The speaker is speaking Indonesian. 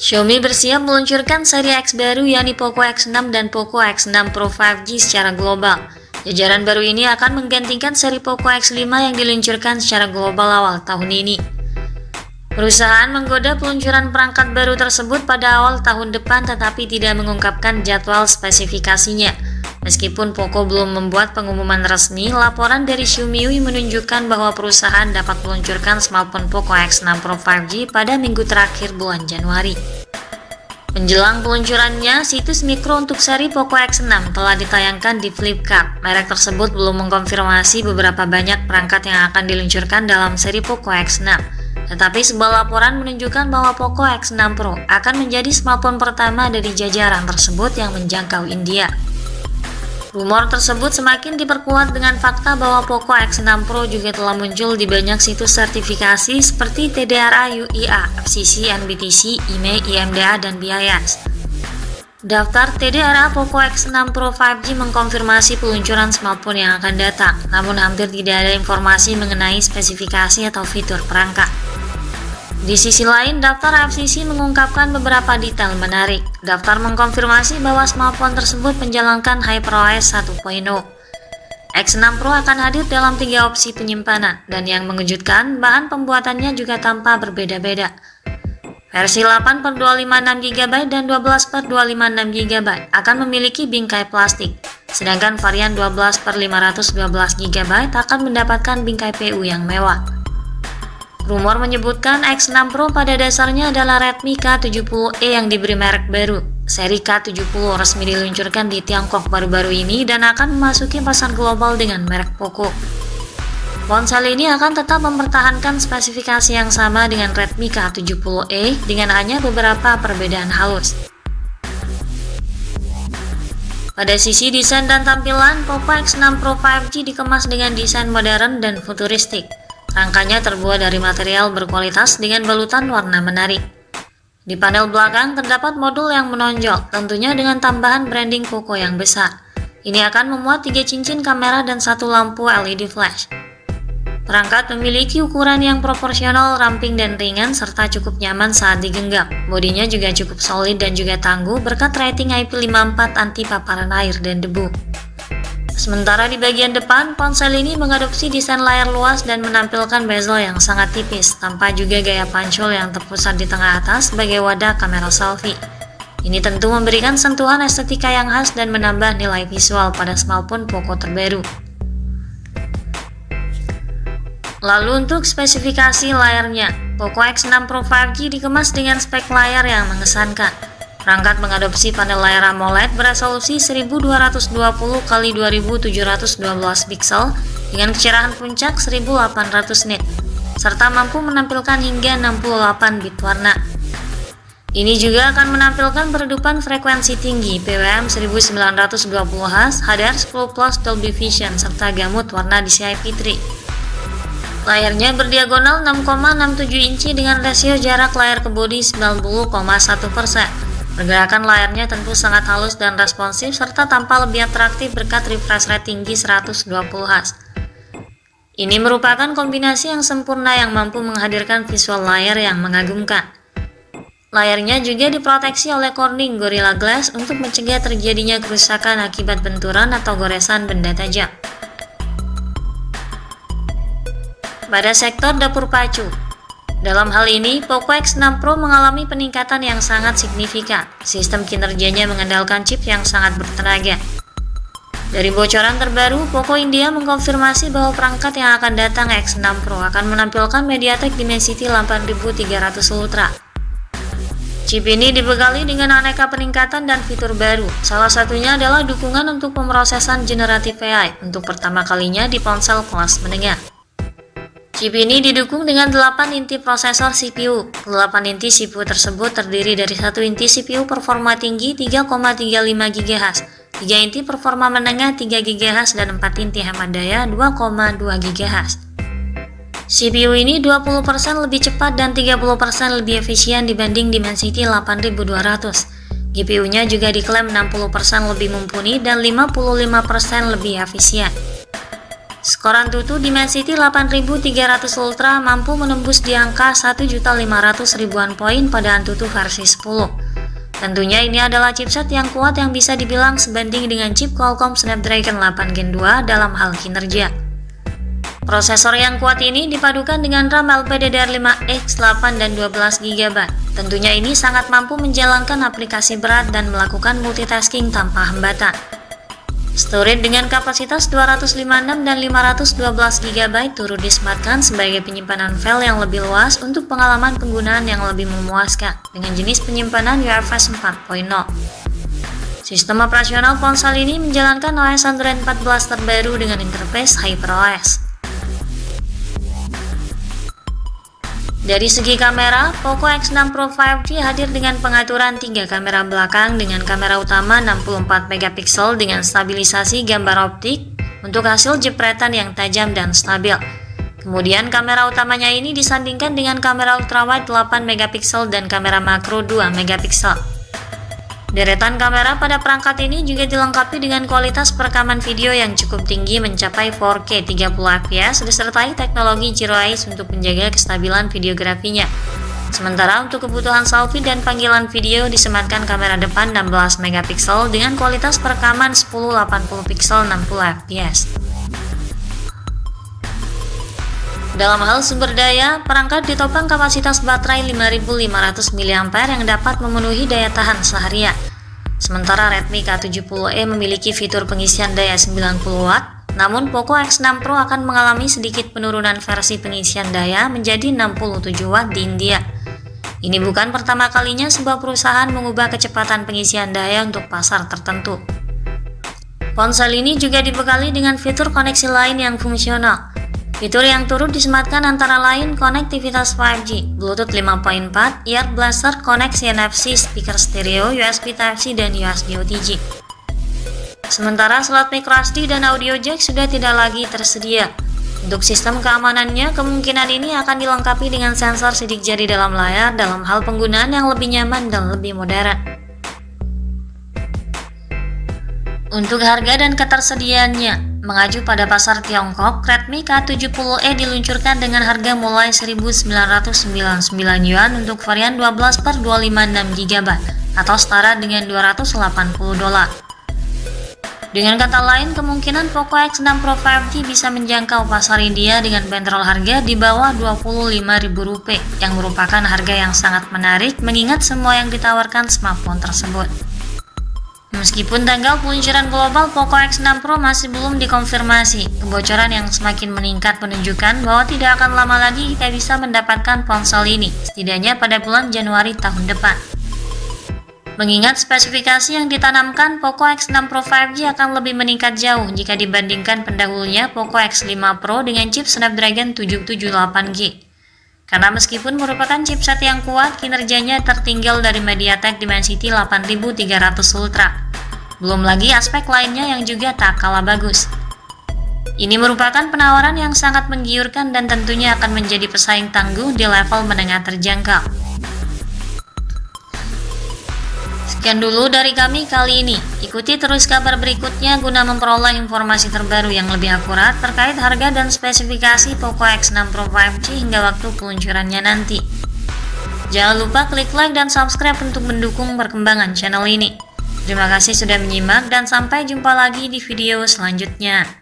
Xiaomi bersiap meluncurkan seri X baru yakni Poco X6 dan Poco X6 Pro 5G secara global. Jajaran baru ini akan menggantikan seri Poco X5 yang diluncurkan secara global awal tahun ini. Perusahaan menggoda peluncuran perangkat baru tersebut pada awal tahun depan tetapi tidak mengungkapkan jadwal spesifikasinya. Meskipun Poco belum membuat pengumuman resmi, laporan dari Xiaomi menunjukkan bahwa perusahaan dapat meluncurkan smartphone Poco X6 Pro 5G pada minggu terakhir bulan Januari. Menjelang peluncurannya, situs mikro untuk seri Poco X6 telah ditayangkan di Flipkart. Merek tersebut belum mengkonfirmasi beberapa banyak perangkat yang akan diluncurkan dalam seri Poco X6. Tetapi sebuah laporan menunjukkan bahwa Poco X6 Pro akan menjadi smartphone pertama dari jajaran tersebut yang menjangkau India. Rumor tersebut semakin diperkuat dengan fakta bahwa Poco X6 Pro juga telah muncul di banyak situs sertifikasi seperti TDRA UIA, FCC, NBTC, IMEI, IMDA, dan BIS. Daftar TDRA Poco X6 Pro 5G mengkonfirmasi peluncuran smartphone yang akan datang, namun hampir tidak ada informasi mengenai spesifikasi atau fitur perangkat. Di sisi lain, daftar FCC mengungkapkan beberapa detail menarik. Daftar mengkonfirmasi bahwa smartphone tersebut menjalankan HyperOS 1.0. X6 Pro akan hadir dalam tiga opsi penyimpanan, dan yang mengejutkan, bahan pembuatannya juga tanpa berbeda-beda. Versi 8 per 256 GB dan 12 per 256 GB akan memiliki bingkai plastik, sedangkan varian 12 per 512 GB akan mendapatkan bingkai PU yang mewah. Rumor menyebutkan X6 Pro pada dasarnya adalah Redmi K70e yang diberi merek baru. Seri K70 resmi diluncurkan di Tiongkok baru-baru ini dan akan memasuki pasar global dengan merek Poco. Ponsel ini akan tetap mempertahankan spesifikasi yang sama dengan Redmi K70e dengan hanya beberapa perbedaan halus. Pada sisi desain dan tampilan, Poco X6 Pro 5G dikemas dengan desain modern dan futuristik. Rangkanya terbuat dari material berkualitas dengan balutan warna menarik. Di panel belakang terdapat modul yang menonjol, tentunya dengan tambahan branding Poco yang besar. Ini akan memuat tiga cincin kamera dan satu lampu LED flash. Perangkat memiliki ukuran yang proporsional, ramping dan ringan serta cukup nyaman saat digenggam. Bodinya juga cukup solid dan juga tangguh berkat rating IP54 anti paparan air dan debu. Sementara di bagian depan, ponsel ini mengadopsi desain layar luas dan menampilkan bezel yang sangat tipis, tanpa juga gaya pancul yang terpusat di tengah atas sebagai wadah kamera selfie. Ini tentu memberikan sentuhan estetika yang khas dan menambah nilai visual pada smartphone Poco terbaru. Lalu untuk spesifikasi layarnya, Poco X6 Pro 5G dikemas dengan spek layar yang mengesankan. Perangkat mengadopsi panel layar AMOLED beresolusi 1220 x 2712 pixel dengan kecerahan puncak 1800 nit, serta mampu menampilkan hingga 68 bit warna. Ini juga akan menampilkan peredupan frekuensi tinggi PWM 1920Hz, HDR10 Plus Dolby Vision, serta gamut warna DCI P3. Layarnya berdiagonal 6,67 inci dengan rasio jarak layar ke bodi 90,1%. Pergerakan layarnya tentu sangat halus dan responsif serta tampak lebih atraktif berkat refresh rate tinggi 120 Hz. Ini merupakan kombinasi yang sempurna yang mampu menghadirkan visual layar yang mengagumkan. Layarnya juga diproteksi oleh Corning Gorilla Glass untuk mencegah terjadinya kerusakan akibat benturan atau goresan benda tajam. Pada sektor dapur pacu, dalam hal ini, Poco X6 Pro mengalami peningkatan yang sangat signifikan. Sistem kinerjanya mengandalkan chip yang sangat bertenaga. Dari bocoran terbaru, Poco India mengkonfirmasi bahwa perangkat yang akan datang X6 Pro akan menampilkan MediaTek Dimensity 8300 Ultra. Chip ini dibekali dengan aneka peningkatan dan fitur baru. Salah satunya adalah dukungan untuk pemrosesan generatif AI untuk pertama kalinya di ponsel kelas menengah. Chip ini didukung dengan 8 inti prosesor CPU. 8 inti CPU tersebut terdiri dari satu inti CPU performa tinggi 3,35 GHz, 3 inti performa menengah 3 GHz dan 4 inti hemat daya 2,2 GHz. CPU ini 20% lebih cepat dan 30% lebih efisien dibanding Dimensity 8200. GPU-nya juga diklaim 60% lebih mumpuni dan 55% lebih efisien. Skor Antutu Dimensity 8300 Ultra mampu menembus di angka 1.500 ribuan poin pada Antutu versi 10. Tentunya ini adalah chipset yang kuat yang bisa dibilang sebanding dengan chip Qualcomm Snapdragon 8 Gen 2 dalam hal kinerja. Prosesor yang kuat ini dipadukan dengan RAM LPDDR5X 8 dan 12 GB. Tentunya ini sangat mampu menjalankan aplikasi berat dan melakukan multitasking tanpa hambatan. Storage dengan kapasitas 256 dan 512 GB turut disematkan sebagai penyimpanan file yang lebih luas untuk pengalaman penggunaan yang lebih memuaskan dengan jenis penyimpanan UFS 4.0. Sistem operasional ponsel ini menjalankan OS Android 14 terbaru dengan interface HyperOS. Dari segi kamera, Poco X6 Pro 5G hadir dengan pengaturan 3 kamera belakang dengan kamera utama 64 megapiksel dengan stabilisasi gambar optik untuk hasil jepretan yang tajam dan stabil. Kemudian kamera utamanya ini disandingkan dengan kamera ultrawide 8 megapiksel dan kamera makro 2 megapiksel. Deretan kamera pada perangkat ini juga dilengkapi dengan kualitas perekaman video yang cukup tinggi mencapai 4K 30 fps disertai teknologi Zero Eyes untuk menjaga kestabilan videografinya. Sementara untuk kebutuhan selfie dan panggilan video disematkan kamera depan 16 megapiksel dengan kualitas perekaman 1080 pixel 60 fps. Dalam hal sumber daya, perangkat ditopang kapasitas baterai 5500 mAh yang dapat memenuhi daya tahan seharian. Sementara Redmi K70e memiliki fitur pengisian daya 90 watt, namun Poco X6 Pro akan mengalami sedikit penurunan versi pengisian daya menjadi 67 watt di India. Ini bukan pertama kalinya sebuah perusahaan mengubah kecepatan pengisian daya untuk pasar tertentu. Ponsel ini juga dibekali dengan fitur koneksi lain yang fungsional, Fitur yang turut disematkan antara lain konektivitas 5G, Bluetooth 5.4, Ear Blaster, koneksi NFC, speaker stereo, USB Type-C, dan USB OTG. Sementara slot microSD dan audio jack sudah tidak lagi tersedia. Untuk sistem keamanannya, kemungkinan ini akan dilengkapi dengan sensor sidik jari dalam layar dalam hal penggunaan yang lebih nyaman dan lebih modern. Untuk harga dan ketersediaannya, Mengacu pada pasar Tiongkok, Redmi K70e diluncurkan dengan harga mulai 1999 yuan untuk varian 12 per 256 GB atau setara dengan 280 dolar. Dengan kata lain, kemungkinan Poco X6 Pro 5G bisa menjangkau pasar India dengan bandrol harga di bawah Rp25.000 yang merupakan harga yang sangat menarik mengingat semua yang ditawarkan smartphone tersebut. Meskipun tanggal peluncuran global Poco X6 Pro masih belum dikonfirmasi, kebocoran yang semakin meningkat menunjukkan bahwa tidak akan lama lagi kita bisa mendapatkan ponsel ini, setidaknya pada bulan Januari tahun depan. Mengingat spesifikasi yang ditanamkan, Poco X6 Pro 5G akan lebih meningkat jauh jika dibandingkan pendahulunya Poco X5 Pro dengan chip Snapdragon 778G. Karena meskipun merupakan chipset yang kuat, kinerjanya tertinggal dari MediaTek Dimensity 8300 Ultra. Belum lagi aspek lainnya yang juga tak kalah bagus. Ini merupakan penawaran yang sangat menggiurkan dan tentunya akan menjadi pesaing tangguh di level menengah terjangkau. Sekian dulu dari kami kali ini. Ikuti terus kabar berikutnya guna memperoleh informasi terbaru yang lebih akurat terkait harga dan spesifikasi Poco X6 Pro 5G hingga waktu peluncurannya nanti. Jangan lupa klik like dan subscribe untuk mendukung perkembangan channel ini. Terima kasih sudah menyimak dan sampai jumpa lagi di video selanjutnya.